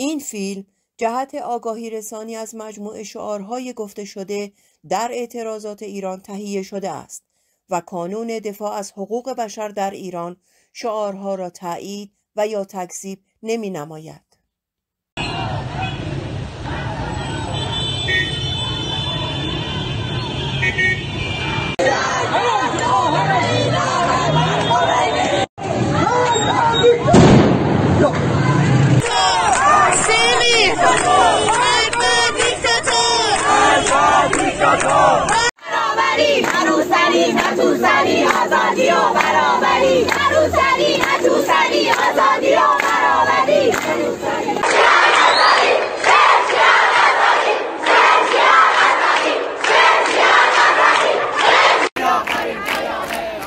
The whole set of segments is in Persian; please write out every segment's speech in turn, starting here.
این فیلم جهت آگاهی رسانی از مجموع شعارهای گفته شده در اعتراضات ایران تهیه شده است و کانون دفاع از حقوق بشر در ایران شعارها را تایید و یا تکذیب نمی نماید. برابری آزادی و برابری آزادی و برابری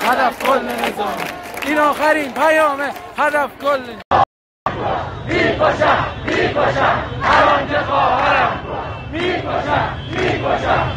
هدف کل نظام. این آخرین پیامه هدف کل می‌کشم می‌کشم. هر آنچه خواهرم می‌کشم می‌کشم.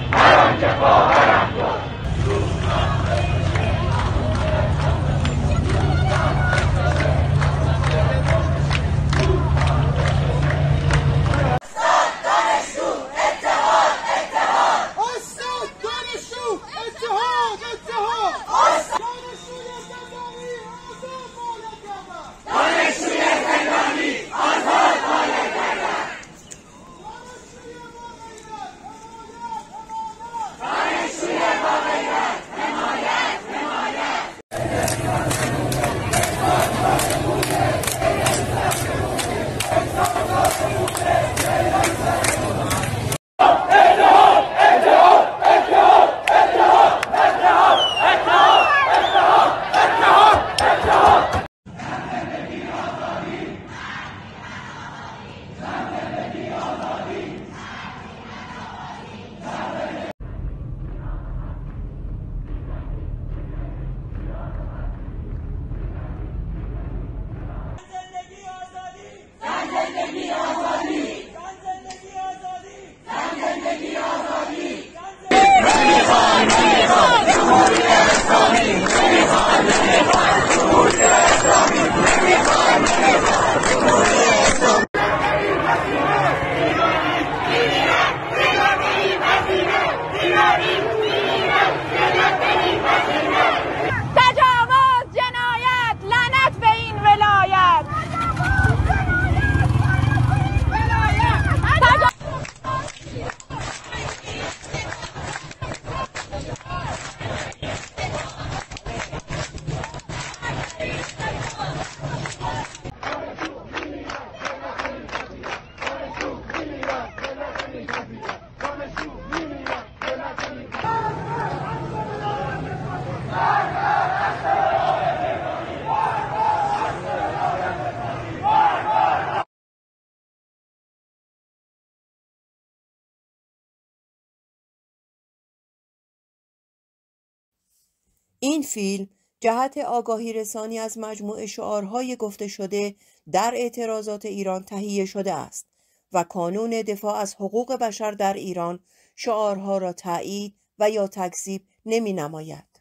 این فیلم جهت آگاهی رسانی از مجموع شعارهای گفته شده در اعتراضات ایران تهیه شده است و کانون دفاع از حقوق بشر در ایران شعارها را تایید و یا تکذیب نمی نماید.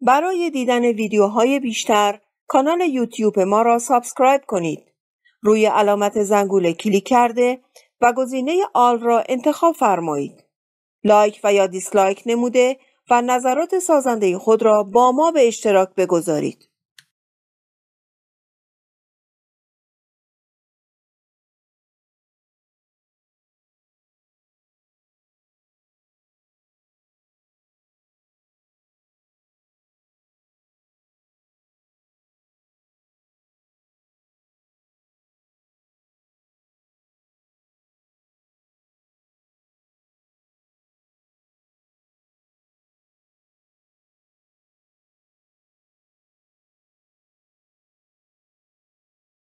برای دیدن ویدیوهای بیشتر کانال یوتیوب ما را subscribe کنید. روی علامت زنگوله کلیک کرده و گزینه All را انتخاب فرمایید. لایک و یا دیسلایک نموده و نظرات سازنده خود را با ما به اشتراک بگذارید.